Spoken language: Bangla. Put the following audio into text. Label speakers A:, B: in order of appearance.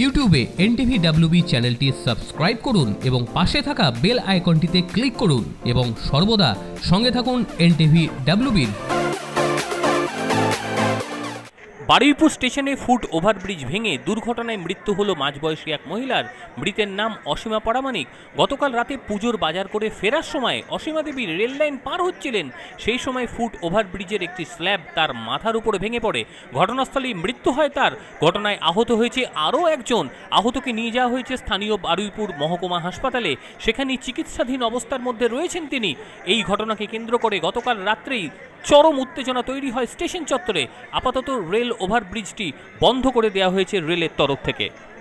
A: ইউটিউবে এনটিভি ডাব্লিউবি চ্যানেলটি সাবস্ক্রাইব করুন এবং পাশে থাকা বেল আইকনটিতে ক্লিক করুন এবং সর্বদা সঙ্গে থাকুন এনটিভি ডাব্লিউবির
B: বারুইপুর স্টেশনে ফুট ওভারব্রিজ ভেঙে দুর্ঘটনায় মৃত্যু হলো মাঝবয়সী এক মহিলার। মৃতের নাম অসীমা পরামানিক গতকাল রাতে পুজোর বাজার করে ফেরার সময় অসীমা দেবী রেল লাইন পার হচ্ছিলেন। সেই সময় ফুট ওভারব্রিজের একটি স্ল্যাব তার মাথার উপরে ভেঙে পড়ে। ঘটনাস্থলেই মৃত্যু হয় তার। ঘটনায় আহত হয়েছে আরও একজন। আহতকে নিয়ে যাওয়া হয়েছে স্থানীয় বারুইপুর মহকুমা হাসপাতালে। সেখানে চিকিৎসাধীন অবস্থার মধ্যে রয়েছেন তিনি। এই ঘটনাকে কেন্দ্র করে গতকাল রাত্রেই চরম উত্তেজনা তৈরি হয় স্টেশন চত্বরে। আপাতত রেল ওভারব্রিজটি বন্ধ করে দেওয়া হয়েছে রেলের তরফ থেকে।